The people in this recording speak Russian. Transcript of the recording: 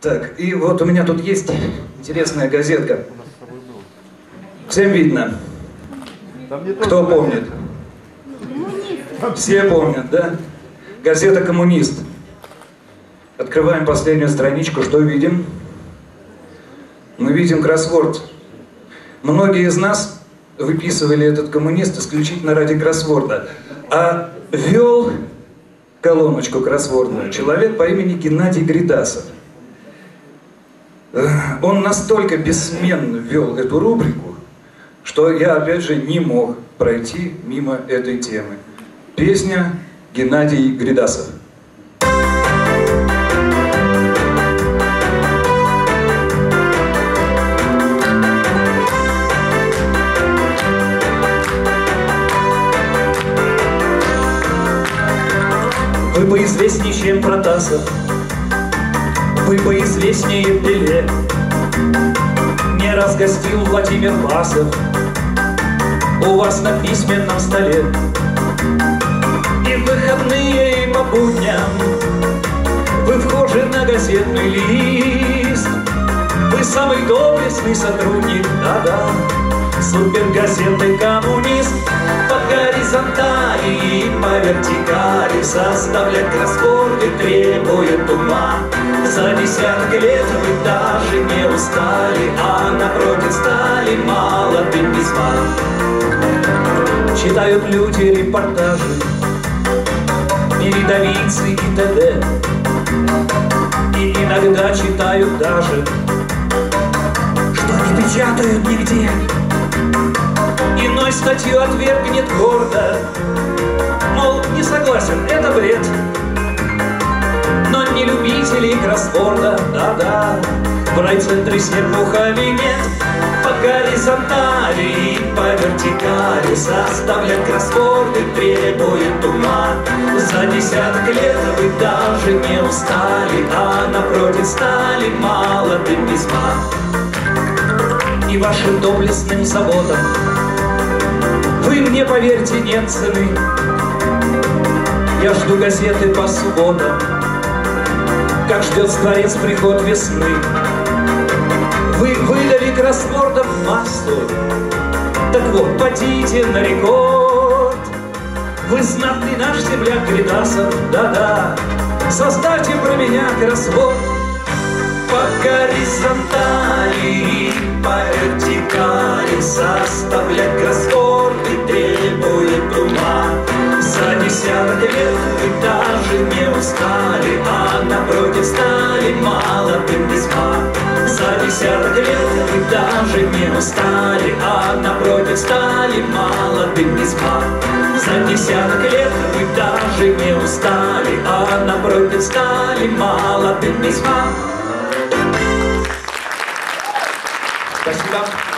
Так, и вот у меня тут есть интересная газетка. Всем видно. Кто помнит? Все помнят, да? Газета «Коммунист». Открываем последнюю страничку, что видим? Мы видим кроссворд. Многие из нас выписывали этот коммунист исключительно ради кроссворда. А вел колоночку кроссвордную человек по имени Геннадий Гридасов. Э, он настолько бессменно вел эту рубрику, что я опять же не мог пройти мимо этой темы. Песня Геннадий Гридасов. Вы поизвестнее, чем Протасов, Вы поизвестнее Пеле. Не раз гостил Владимир Басов У вас на письменном столе. И в выходные, и по будням Вы вхожи на газетный лист. Вы самый доблестный сотрудник, да-да, Супергазеты коммунист По горизонтали и по вертикали Составлять требует ума За десятки лет вы даже не устали А напротив стали молодым весьма Читают люди репортажи Передовицы и т.д. И иногда читают даже Что не печатают нигде. Иной статью отвергнет гордо Мол, не согласен, это бред. Но не любителей кроссворда, да-да. В райцентре с серпухами нет По горизонтали и по вертикали Составлять кроссворды требует ума За десяток лет вы даже не устали А напротив стали молодым весьма и вашим доблестным заботам Вы мне, поверьте, нет цены. Я жду газеты по субботам Как ждет скворец приход весны. Вы выдали кроссвордов массу Так вот, подите на рекорд. Вы знатный наш земляк Гридасов, да-да Составьте про меня кроссворд. По горизонтали по вертикали Составлять кроссворды требует ума. За десяток устали А напротив стали молодым весьма За десяток лет вы даже не устали А напротив стали молодым весьма За десяток лет вы даже не устали А напротив стали молодым весьма Спасибо.